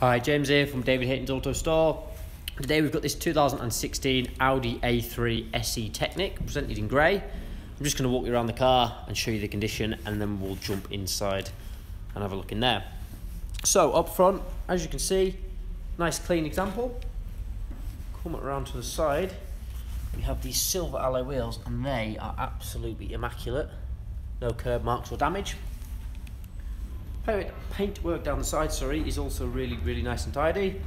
Hi, James here from David Hayton's Auto Store. Today we've got this 2016 Audi A3 SE Technik presented in grey. I'm just going to walk you around the car and show you the condition and then we'll jump inside and have a look in there. So up front, as you can see, nice clean example. Come around to the side, we have these silver alloy wheels and they are absolutely immaculate. No curb marks or damage. Paint work down the side, sorry, is also really, really nice and tidy.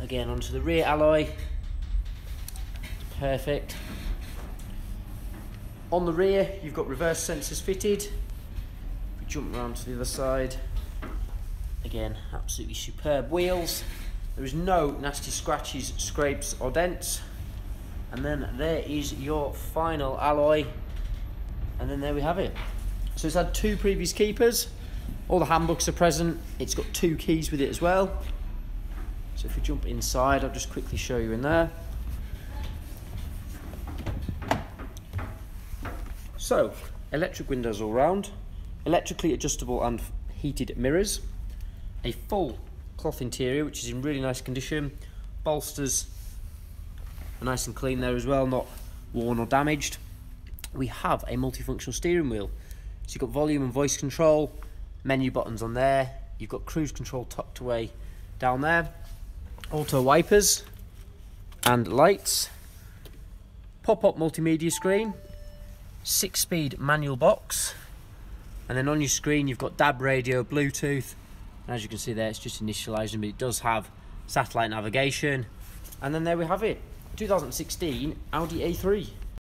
Again, onto the rear alloy. Perfect. On the rear, you've got reverse sensors fitted. If We jump around to the other side. Again, absolutely superb wheels. There is no nasty scratches, scrapes or dents. And then there is your final alloy. And then there we have it. So it's had two previous keepers. All the handbooks are present. It's got two keys with it as well. So if we jump inside, I'll just quickly show you in there. So, electric windows all round, electrically adjustable and heated mirrors, a full cloth interior which is in really nice condition, bolsters are nice and clean there as well, not worn or damaged. We have a multifunctional steering wheel, so you've got volume and voice control, menu buttons on there. You've got cruise control tucked away down there. Auto wipers and lights. Pop-up multimedia screen. Six-speed manual box. And then on your screen you've got DAB radio, Bluetooth. And as you can see there, it's just initializing, but it does have satellite navigation. And then there we have it. 2016 Audi A3.